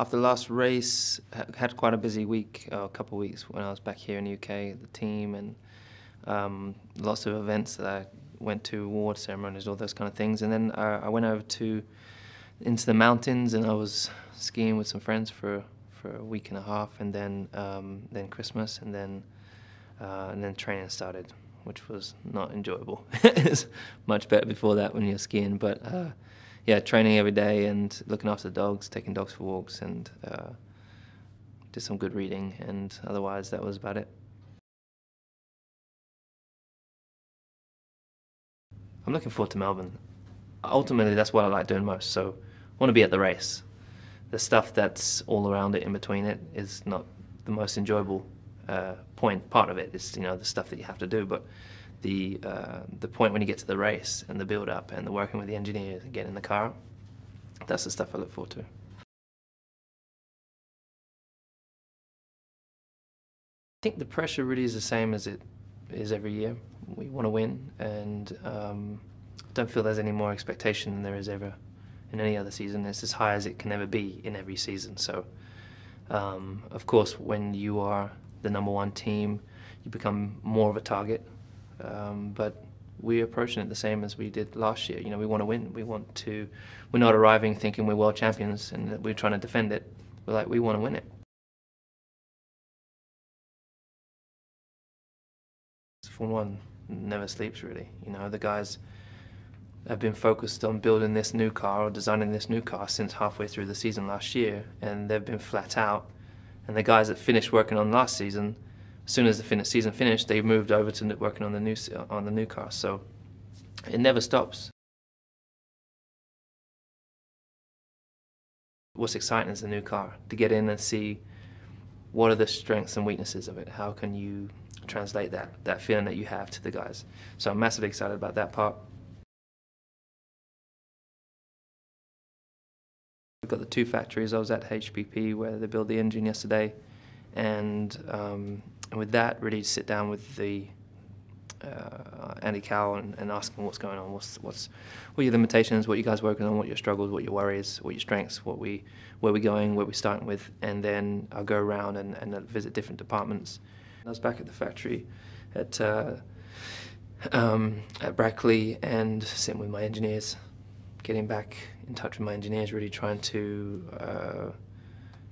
After the last race, had quite a busy week, uh, a couple of weeks when I was back here in the UK, the team, and um, lots of events that I went to, award ceremonies, all those kind of things. And then I, I went over to into the mountains, and I was skiing with some friends for for a week and a half, and then um, then Christmas, and then uh, and then training started, which was not enjoyable. it's much better before that when you're skiing, but uh, yeah, training every day and looking after the dogs, taking dogs for walks, and uh, did some good reading, and otherwise that was about it. I'm looking forward to Melbourne. Ultimately, that's what I like doing most. So, I want to be at the race. The stuff that's all around it, in between it, is not the most enjoyable uh, point. Part of it is you know the stuff that you have to do, but the uh, the point when you get to the race and the build up and the working with the engineers and getting in the car, that's the stuff I look forward to. I think the pressure really is the same as it is every year. We want to win, and um, don't feel there's any more expectation than there is ever in any other season. It's as high as it can ever be in every season. So, um, of course, when you are the number one team, you become more of a target. Um, but we're approaching it the same as we did last year. You know, we want to win. We want to. We're not arriving thinking we're world champions and that we're trying to defend it. We're like, we want to win it. Formula One never sleeps really. You know, the guys have been focused on building this new car or designing this new car since halfway through the season last year, and they've been flat out. And the guys that finished working on last season, as soon as the fin season finished, they moved over to working on the new on the new car. So it never stops. What's exciting is the new car to get in and see what are the strengths and weaknesses of it. How can you translate that that feeling that you have to the guys? So I'm massively excited about that part. We've got the two factories. I was at HPP where they built the engine yesterday, and, um, and with that, really sit down with the uh, Andy Cowell and, and ask him what's going on, what's what's what are your limitations, what you guys working on, what your struggles, what your worries, what your strengths, what we where we're going, where we're starting with, and then I'll go around and, and visit different departments. I was back at the factory at uh, um, at Brackley and sitting with my engineers, getting back in touch with my engineers, really trying to uh,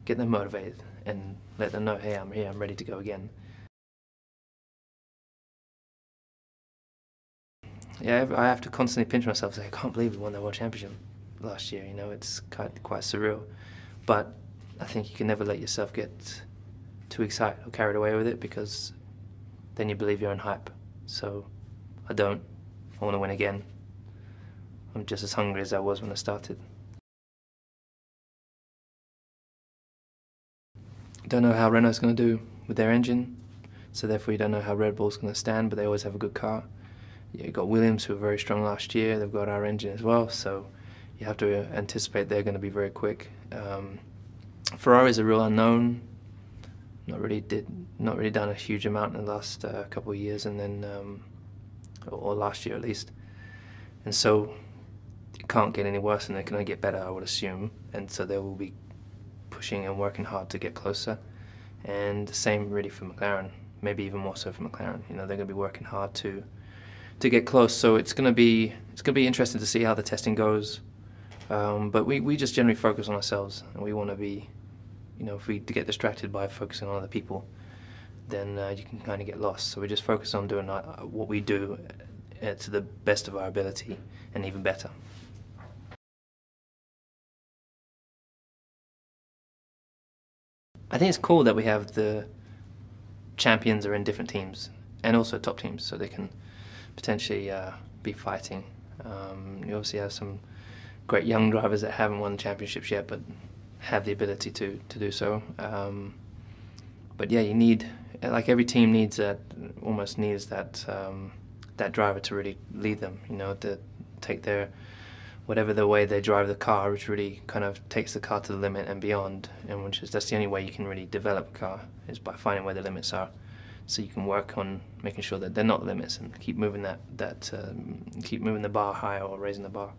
get them motivated and let them know, hey, I'm here, I'm ready to go again. Yeah, I have to constantly pinch myself say, I can't believe we won the World Championship last year, you know, it's quite, quite surreal. But I think you can never let yourself get too excited or carried away with it because then you believe your own hype. So I don't. I want to win again. I'm just as hungry as I was when I started. Don't know how Renault's going to do with their engine, so therefore you don't know how Red Bull's going to stand, but they always have a good car. You've got Williams, who were very strong last year. They've got our engine as well, so you have to anticipate they're going to be very quick. Um, is a real unknown. Not really did, not really done a huge amount in the last uh, couple of years, and then, um, or, last year at least. And so it can't get any worse and it can only get better, I would assume. And so they will be pushing and working hard to get closer. And the same really for McLaren, maybe even more so for McLaren. You know, they're going to be working hard to to get close. So it's going to be it's going to be interesting to see how the testing goes. Um, but we, we just generally focus on ourselves, and we want to be, you know, if we get distracted by focusing on other people, then uh, you can kind of get lost. So we just focus on doing uh, what we do uh, to the best of our ability, and even better. I think it's cool that we have the champions are in different teams and also top teams, so they can potentially uh, be fighting. Um, you obviously have some great young drivers that haven't won championships yet, but have the ability to to do so. Um, but yeah, you need like every team needs that almost needs that um, that driver to really lead them. You know, to take their whatever the way they drive the car, which really kind of takes the car to the limit and beyond. And which is that's the only way you can really develop a car is by finding where the limits are. So you can work on making sure that they're not limits and keep moving that that um, keep moving the bar higher or raising the bar.